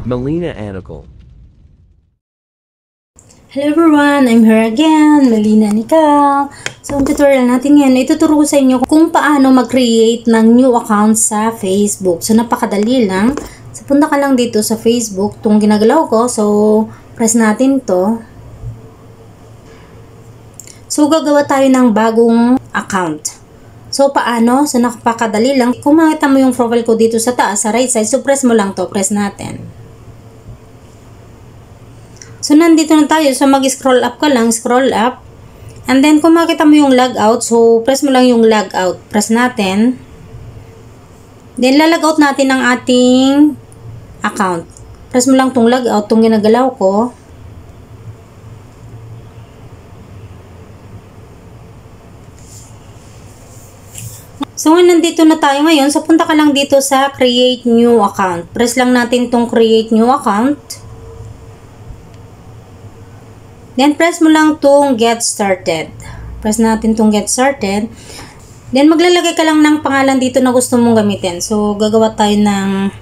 Melina Anical. Hello everyone! I'm here again, Melina Nicole. So, ang tutorial natin ngayon, ituturo ko sa inyo kung paano mag-create ng new account sa Facebook. So, napakadali lang. So, punta ka lang dito sa Facebook, itong ginagalaw ko. So, press natin to. So, gagawa tayo ng bagong account. So, paano? So, napakadali lang. Kung makita mo yung profile ko dito sa taas, sa right side, so press mo lang to. Press natin. So, nandito na tayo. So, mag-scroll up ka lang. Scroll up. And then, kung makita mo yung log out, so, press mo lang yung log out. Press natin. Then, lalag out natin ang ating account. Press mo lang tong log out, tong ginagalaw ko. So, nandito na tayo ngayon. So, punta ka lang dito sa create new account. Press lang natin tong create new account. Then, press mo lang tong get started. Press natin tong get started. Then, maglalagay ka lang ng pangalan dito na gusto mong gamitin. So, gagawa tayo ng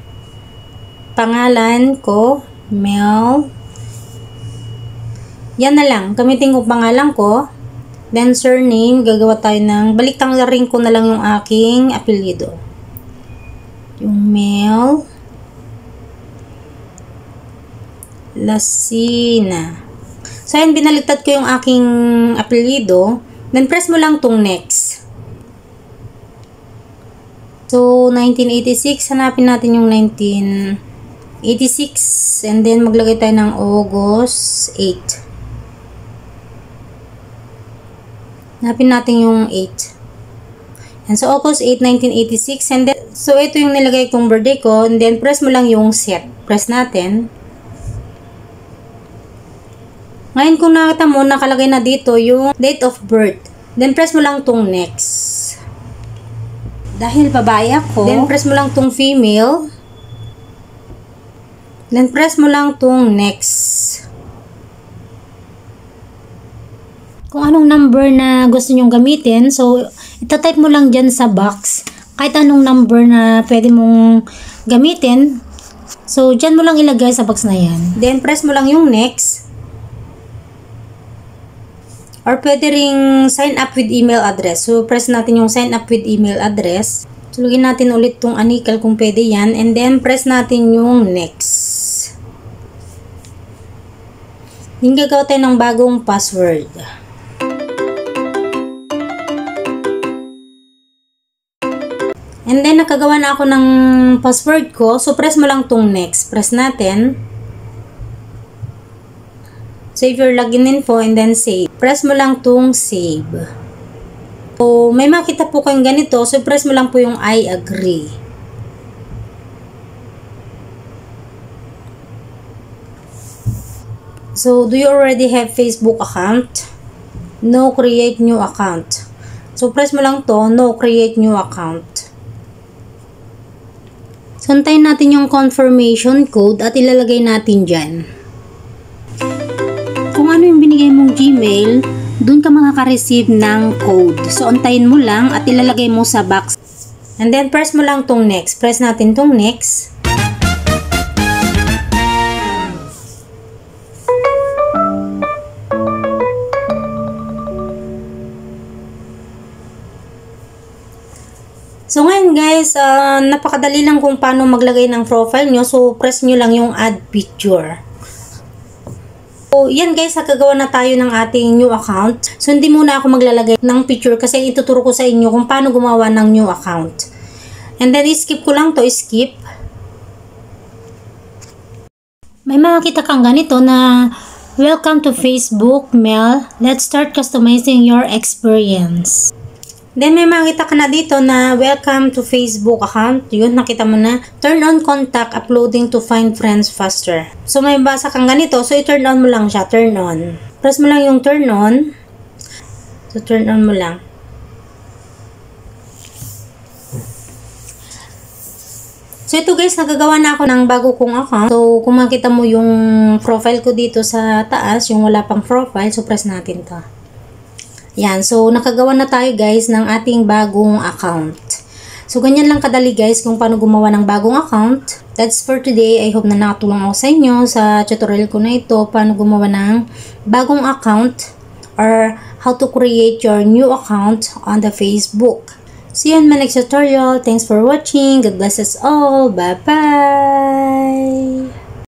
pangalan ko, Mel. Yan na lang. Gamitin ko pangalan ko. Then, surname, gagawa tayo ng, baliktang rin ko na lang yung aking apelyido. Yung Mel. Lasina. So, ayan, binaliktad ko yung aking apelyido. Then, press mo lang tong next. So, 1986, hanapin natin yung 1986. And then, maglagay tayo ng August 8. Hanapin natin yung 8. And so, August 8, 1986. And then, so, ito yung nilagay kong birthday ko. And then, press mo lang yung set. Press natin. Ngayon, kung nakita mo, nakalagay na dito yung date of birth. Then, press mo lang tong next. Dahil babae ako, then press mo lang tong female. Then, press mo lang tong next. Kung anong number na gusto nyong gamitin, so, itatype mo lang dyan sa box. Kahit anong number na pwede mong gamitin, so, dyan mo lang ilagay sa box na yan. Then, press mo lang yung next. Or pwede ring sign up with email address. So, press natin yung sign up with email address. Lagyan natin ulit tong anical kung pwede yan. And then, press natin yung next. Gagawa tayo ng bagong password. And then, nakagawa na ako ng password ko. So, press mo lang tong next. Press natin. Save your login info and then save. Press mo lang tong save. So, may makita po kayong ganito. So, press mo lang po yung I agree. So, do you already have Facebook account? No, create new account. So, press mo lang to, no, create new account. So, natin yung confirmation code at ilalagay natin dyan. Gmail, dun ka makaka-receive ng code. So, antayin mo lang at ilalagay mo sa box. And then, press mo lang tong next. Press natin tong next. So ngayon guys, uh, napakadali lang kung paano maglagay ng profile nyo. So press nyo lang yung add picture. So yan guys, gagawa na tayo ng ating new account. So hindi muna ako maglalagay ng picture kasi ituturo ko sa inyo kung paano gumawa ng new account. And then skip ko lang to, skip. May makakita kang ganito na Welcome to Facebook, Mel. Let's start customizing your experience. Then may makita ka na dito na welcome to Facebook account. Yun, nakita mo na. Turn on contact uploading to find friends faster. So may basa kang ganito. So i-turn on mo lang siya. Turn on. Press mo lang yung turn on. So turn on mo lang. So ito guys, nagagawa na ako ng bago kong account. So kung makita mo yung profile ko dito sa taas, yung wala pang profile, so press natin to. Yan, so nakagawa na tayo guys ng ating bagong account. So ganyan lang kadali guys kung paano gumawa ng bagong account. That's for today. I hope na nakatulong ako sa inyo sa tutorial ko na ito paano gumawa ng bagong account or how to create your new account on the Facebook. See you in my next tutorial. Thanks for watching. God bless us all. Bye-bye.